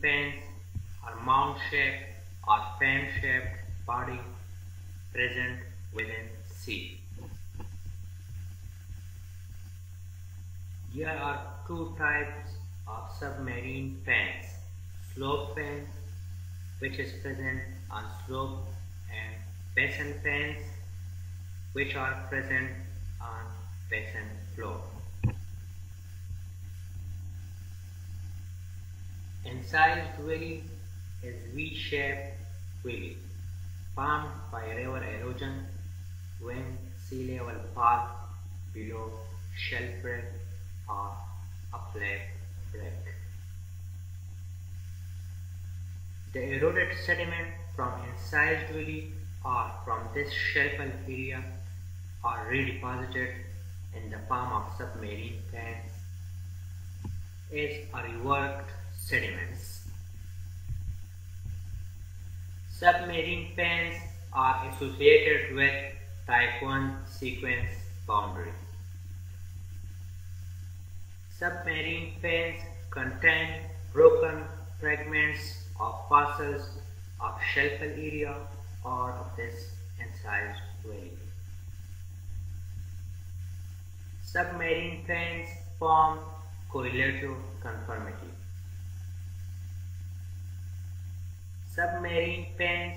fans are mound-shaped or fan-shaped body present within sea. There are two types of submarine fans. Slope fan, which is present on slope, and basin fans, which are present on basin floor. Incised valley is V-shaped valley formed by river erosion when sea level falls below shelf break or offlap break. The eroded sediment from incised valley or from this shelf area are redeposited in the form of submarine fans as a reworked sediments. Submarine fans are associated with type 1 sequence boundary. Submarine fans contain broken fragments of fossils of shelfal area or of this incised valley. Submarine fans form correlative conformity. Submarine fans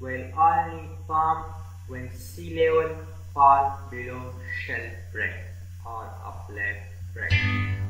will only form when sea level falls below shelf break or offlap break.